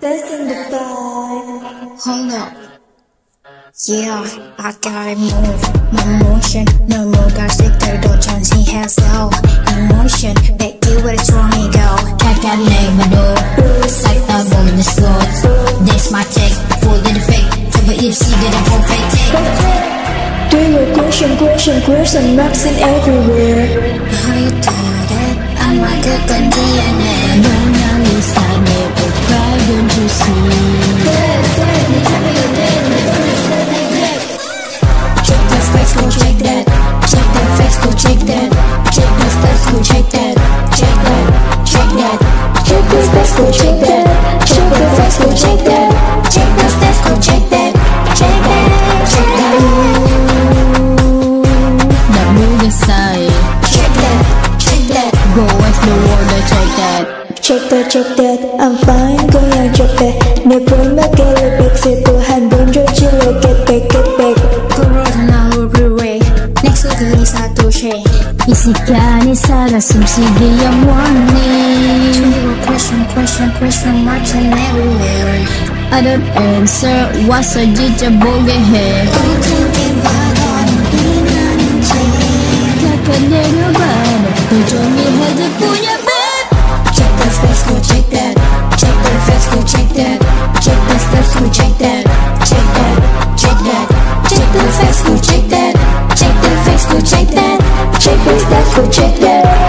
Testing the vibe. Hold up. Yeah, I gotta move my motion. No more got stick to the chance he has no emotion. Bet you what it's wrong, he go. Check that name, do. Like the ball in the slot. This my take, full in the fake. If she didn't for fake take. Do your question, question, question marks in everywhere. Check this face, go check that. Check that face, go check that. Check this face, go check that. Check that, check that. The move aside, Check that, check that. go with the world, I check that. Check that, check that, I'm fine, 그냥 check that. 내 불막을 백세 또한 번줘 질러 get back, get back. Corona will be way. Next week, Lisa Touche. 이 시간이 살아 숨쉬기 영원히. Triple question, question, question marks and everywhere. I don't answer, 와서 지져보게 해. 약간 내려봐라, 표정이 해줄 뿐이야, babe. Check this face, go check that. Check that face, go check that. Check this face, go check that. Check that, check that. Check that face, go check that. Check that face, go check that. Check this face, go check that. Check that,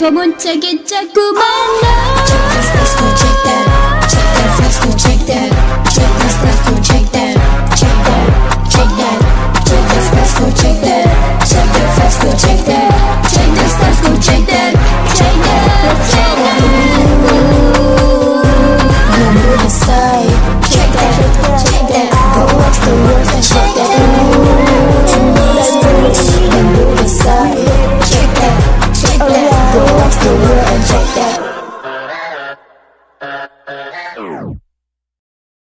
Come on, check it, check it, Check that go check that. Check that flex, go check that.